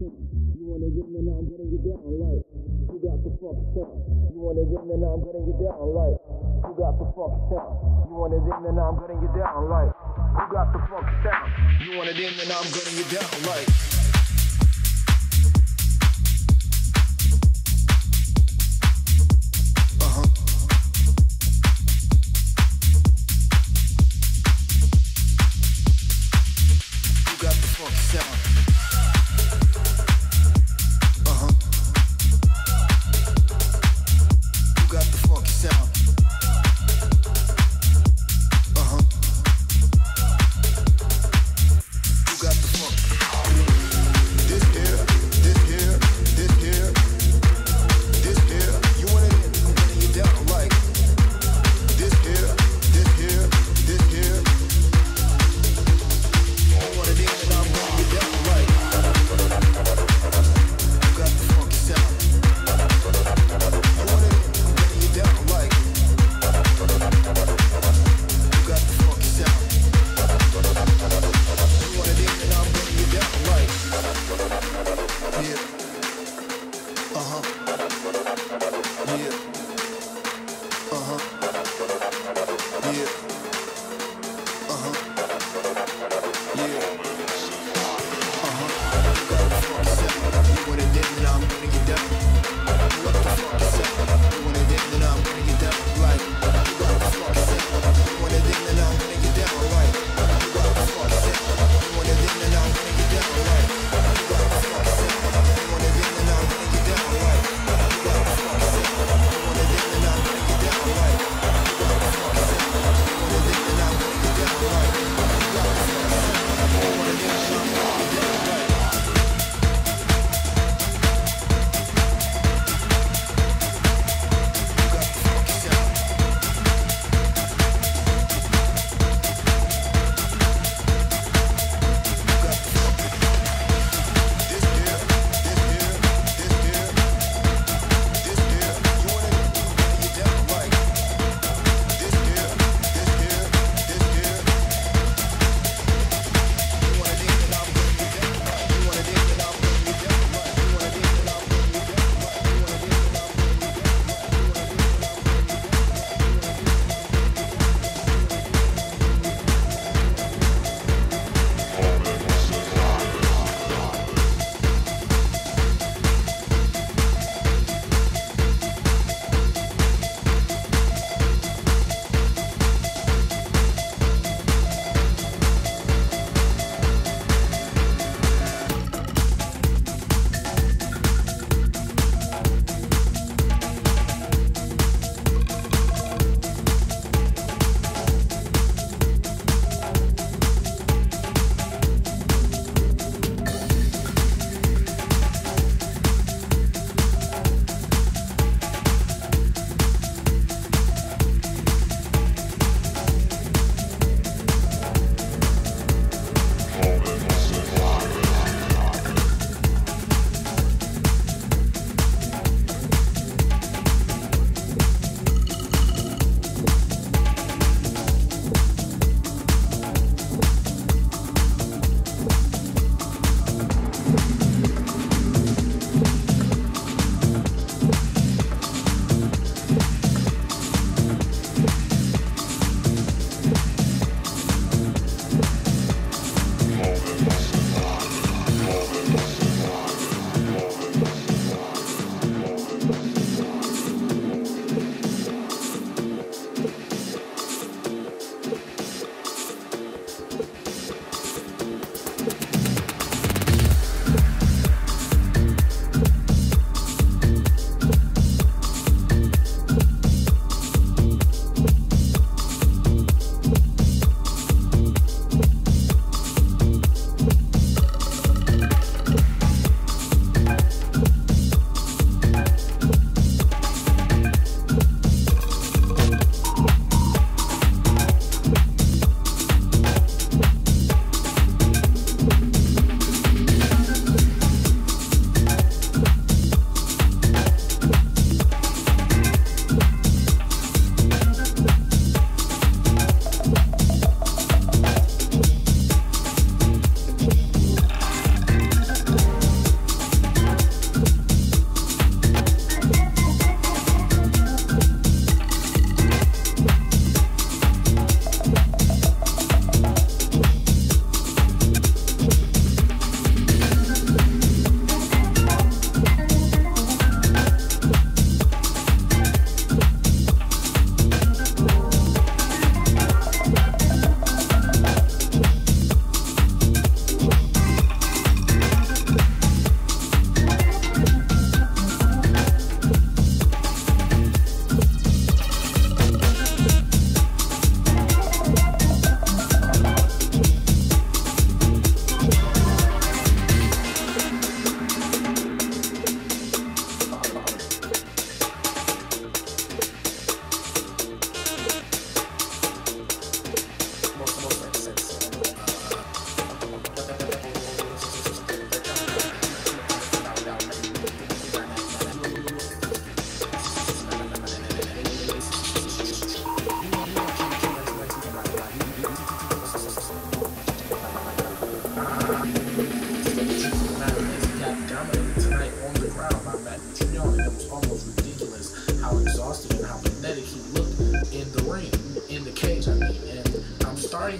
You want it in, then I'm gonna get down right. You got the fuck down. You want it in, then I'm gonna get down right. You got the fuck down. You want it in, then I'm gonna get down right. You got the fuck down. You want it in, then I'm gonna get down right. Uh-huh.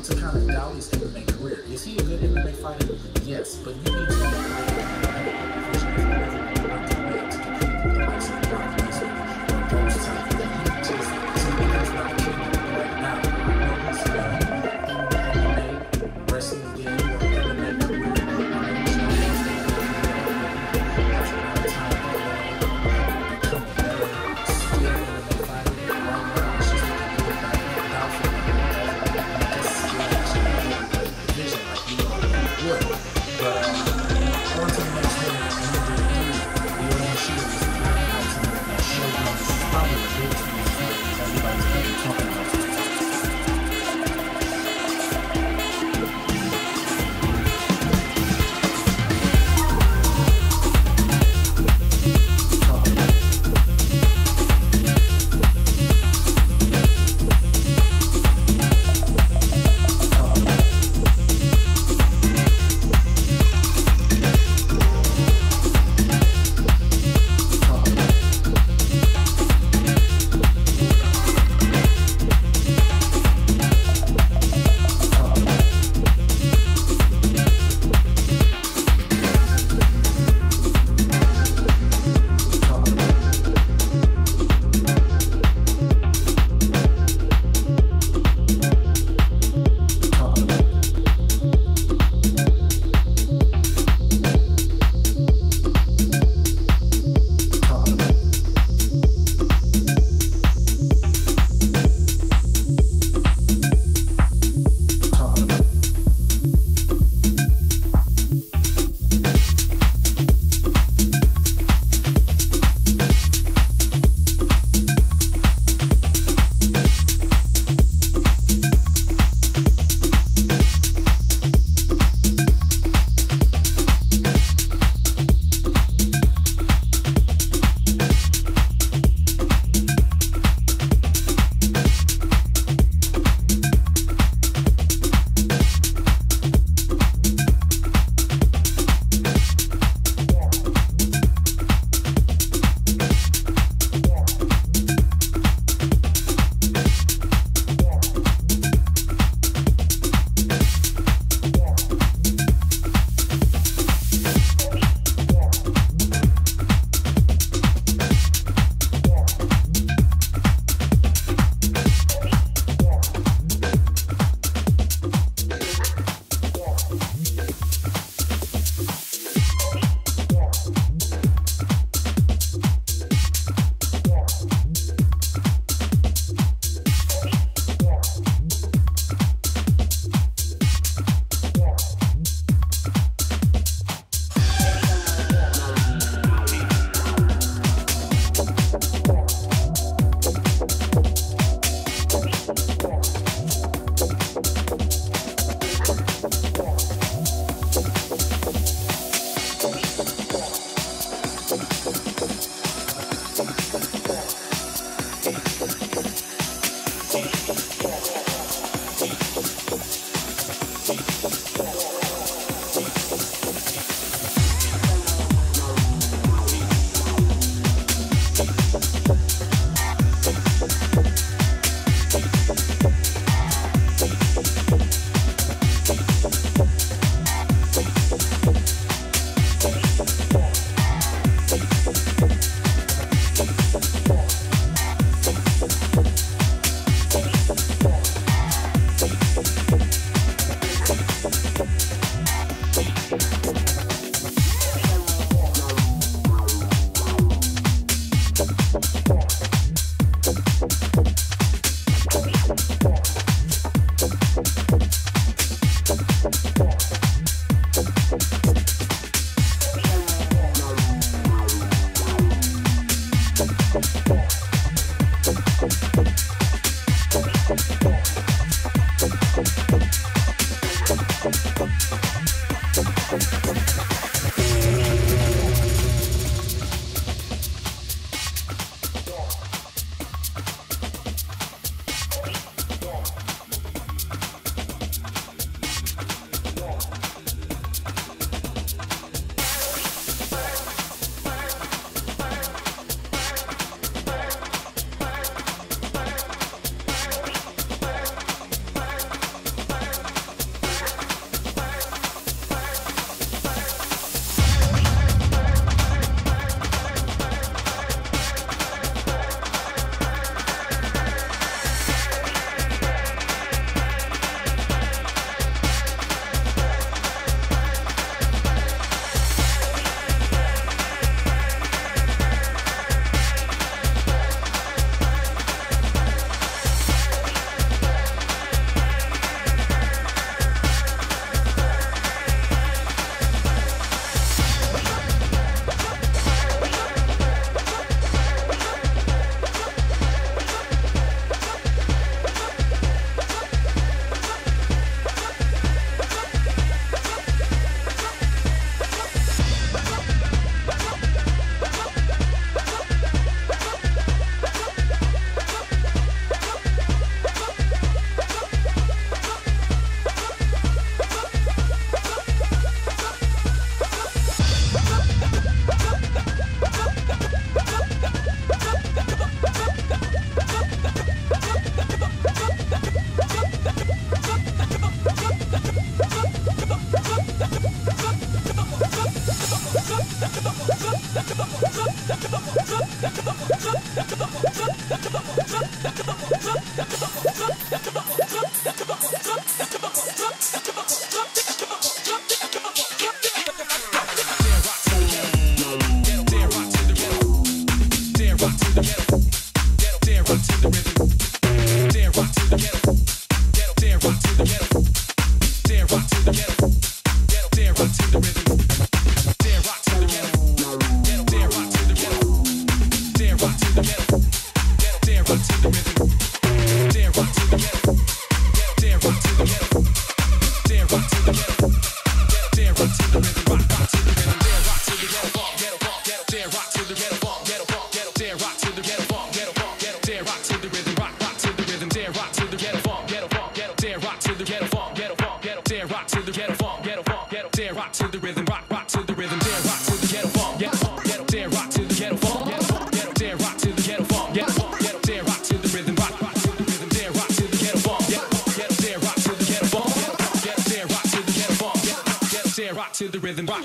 to kind of doubt his MMA career. Is he a good MMA fighter? Yes, but you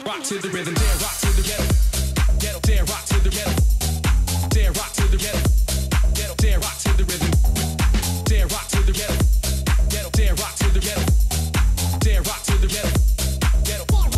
rock to the rhythm, dare rock to the ghetto, ghetto, dare rock to the ghetto, dare rock to the ghetto, ghetto, dare rock to the rhythm, dare rock to the ghetto, ghetto, dare rock to the ghetto, dare rock to the ghetto, ghetto.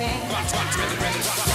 dancing.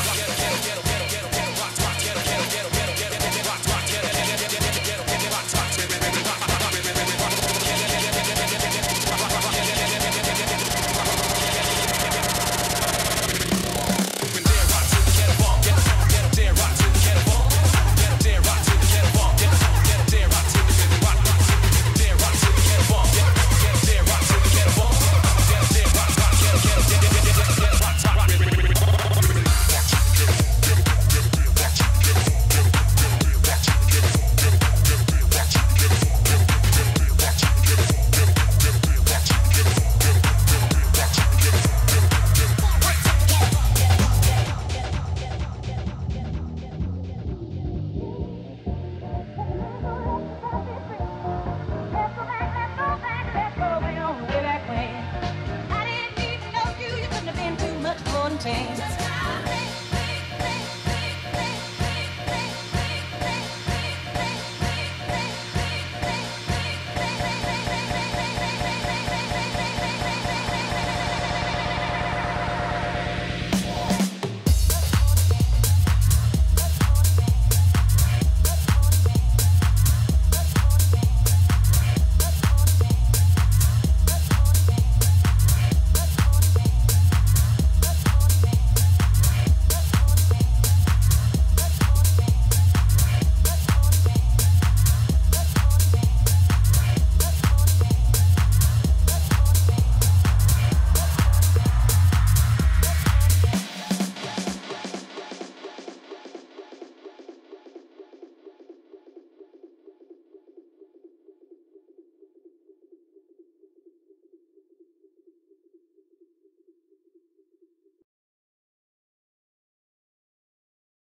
contains